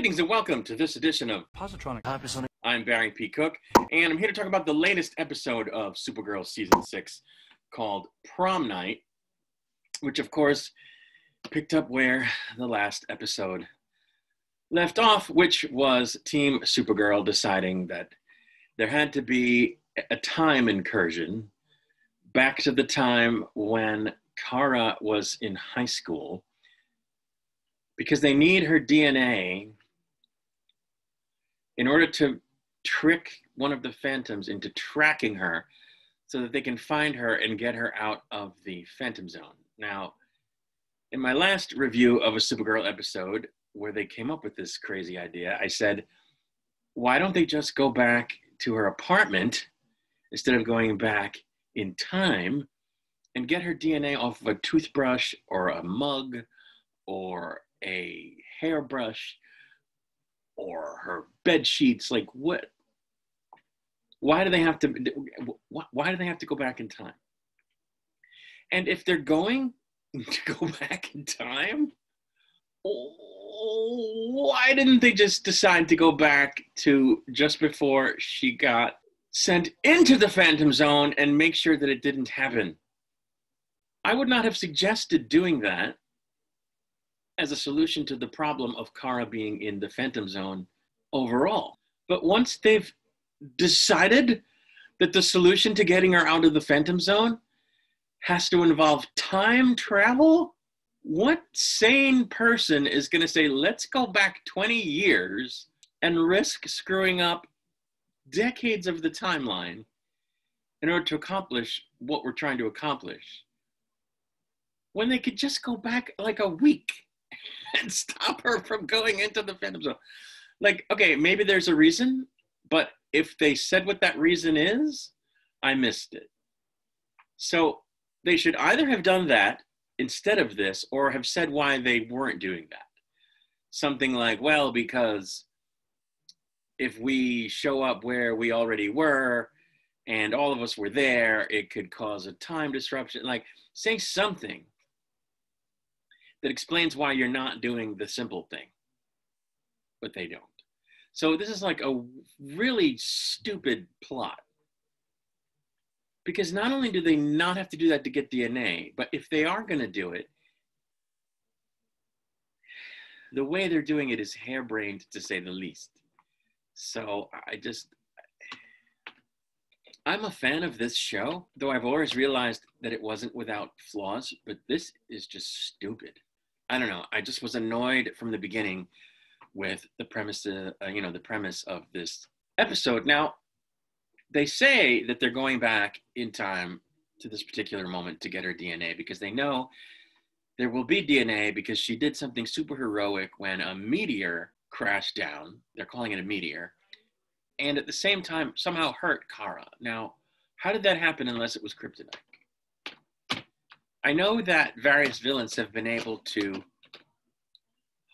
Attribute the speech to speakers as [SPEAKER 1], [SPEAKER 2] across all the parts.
[SPEAKER 1] Greetings and welcome to this edition of
[SPEAKER 2] Positronic.
[SPEAKER 3] Hypersonic.
[SPEAKER 1] I'm Barry P. Cook, and I'm here to talk about the latest episode of Supergirl Season 6 called Prom Night, which, of course, picked up where the last episode left off, which was Team Supergirl deciding that there had to be a time incursion back to the time when Kara was in high school because they need her DNA in order to trick one of the phantoms into tracking her so that they can find her and get her out of the phantom zone. Now, in my last review of a Supergirl episode where they came up with this crazy idea, I said, why don't they just go back to her apartment instead of going back in time and get her DNA off of a toothbrush or a mug or a hairbrush or her bed sheets like what why do they have to why do they have to go back in time? And if they're going to go back in time why didn't they just decide to go back to just before she got sent into the phantom zone and make sure that it didn't happen? I would not have suggested doing that as a solution to the problem of Kara being in the Phantom Zone overall. But once they've decided that the solution to getting her out of the Phantom Zone has to involve time travel, what sane person is going to say, let's go back 20 years and risk screwing up decades of the timeline in order to accomplish what we're trying to accomplish? When they could just go back like a week and stop her from going into the Phantom Zone. Like, okay, maybe there's a reason, but if they said what that reason is, I missed it. So they should either have done that instead of this or have said why they weren't doing that. Something like, well, because if we show up where we already were and all of us were there, it could cause a time disruption. Like, say something that explains why you're not doing the simple thing, but they don't. So this is like a really stupid plot. Because not only do they not have to do that to get DNA, but if they are going to do it, the way they're doing it is harebrained to say the least. So I just, I'm a fan of this show, though I've always realized that it wasn't without flaws, but this is just stupid. I don't know. I just was annoyed from the beginning with the premise, uh, you know, the premise of this episode. Now, they say that they're going back in time to this particular moment to get her DNA because they know there will be DNA because she did something super heroic when a meteor crashed down. They're calling it a meteor. And at the same time, somehow hurt Kara. Now, how did that happen unless it was kryptonite? I know that various villains have been able to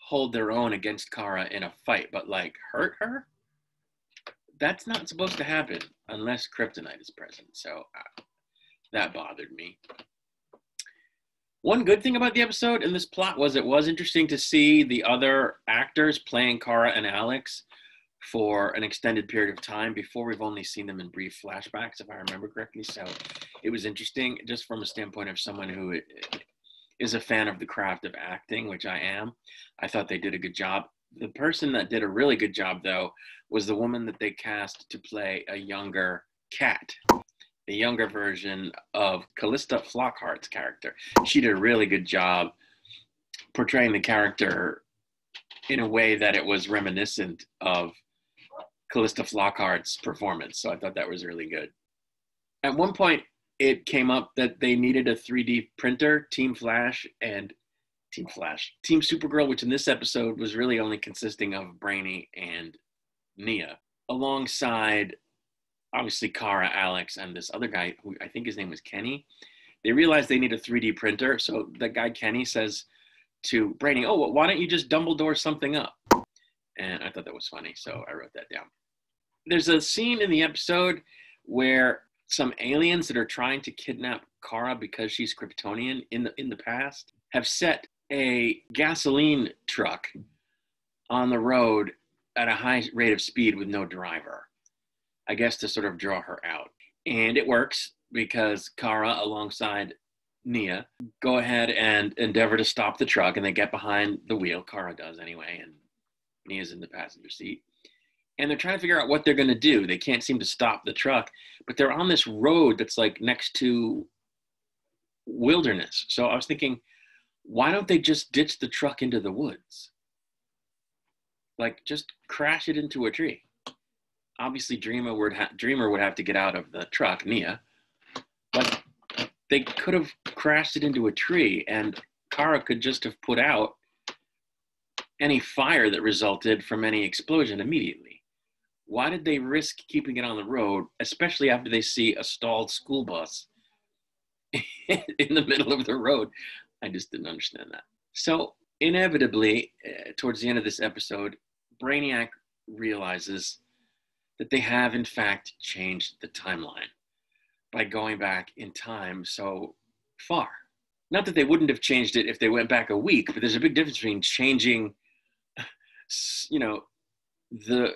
[SPEAKER 1] hold their own against Kara in a fight, but like hurt her? That's not supposed to happen unless kryptonite is present. So uh, that bothered me. One good thing about the episode and this plot was it was interesting to see the other actors playing Kara and Alex for an extended period of time. Before we've only seen them in brief flashbacks, if I remember correctly. So it was interesting just from a standpoint of someone who is a fan of the craft of acting, which I am. I thought they did a good job. The person that did a really good job, though, was the woman that they cast to play a younger cat, the younger version of Calista Flockhart's character. She did a really good job portraying the character in a way that it was reminiscent of Calista Flockhart's performance. So I thought that was really good. At one point, it came up that they needed a 3D printer, Team Flash and Team Flash, Team Supergirl, which in this episode was really only consisting of Brainy and Nia, alongside obviously Kara, Alex, and this other guy who I think his name was Kenny. They realized they need a 3D printer. So the guy Kenny says to Brainy, Oh, well, why don't you just Dumbledore something up? And I thought that was funny. So I wrote that down. There's a scene in the episode where some aliens that are trying to kidnap Kara because she's Kryptonian in the in the past have set a gasoline truck on the road at a high rate of speed with no driver. I guess to sort of draw her out. And it works because Kara, alongside Nia, go ahead and endeavor to stop the truck, and they get behind the wheel. Kara does anyway, and Nia's in the passenger seat. And they're trying to figure out what they're going to do. They can't seem to stop the truck, but they're on this road that's like next to wilderness. So I was thinking, why don't they just ditch the truck into the woods? Like, just crash it into a tree obviously Dreamer would ha- Dreamer would have to get out of the truck, Nia, but they could have crashed it into a tree, and Kara could just have put out any fire that resulted from any explosion immediately. Why did they risk keeping it on the road, especially after they see a stalled school bus in the middle of the road? I just didn't understand that. So, inevitably, uh, towards the end of this episode, Brainiac realizes that they have, in fact, changed the timeline by going back in time so far. Not that they wouldn't have changed it if they went back a week, but there's a big difference between changing, you know, the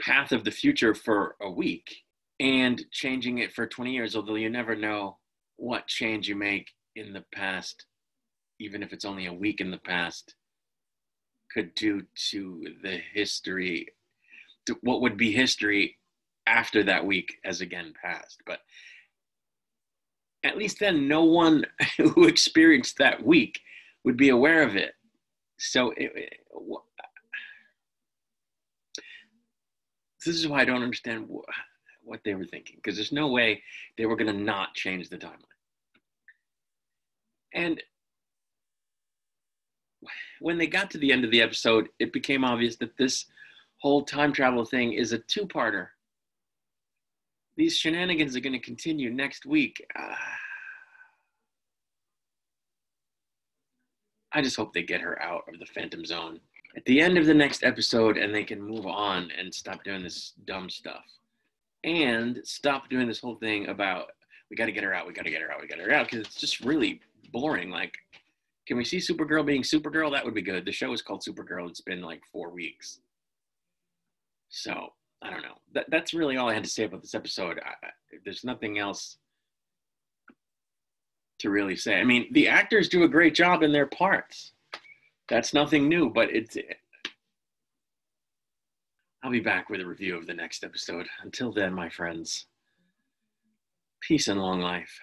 [SPEAKER 1] path of the future for a week and changing it for 20 years, although you never know what change you make in the past, even if it's only a week in the past, could do to the history what would be history after that week has again passed. But at least then, no one who experienced that week would be aware of it. So it, it, this is why I don't understand what they were thinking, because there's no way they were going to not change the timeline. And when they got to the end of the episode, it became obvious that this whole time travel thing is a two parter. These shenanigans are going to continue next week. Uh, I just hope they get her out of the Phantom Zone at the end of the next episode and they can move on and stop doing this dumb stuff. And stop doing this whole thing about we got to get her out, we got to get her out, we got to get her out because it's just really boring. Like, can we see Supergirl being Supergirl? That would be good. The show is called Supergirl. It's been like four weeks. So I don't know. That, that's really all I had to say about this episode. I, there's nothing else to really say. I mean, the actors do a great job in their parts. That's nothing new, but it's. I'll be back with a review of the next episode. Until then, my friends, peace and long life.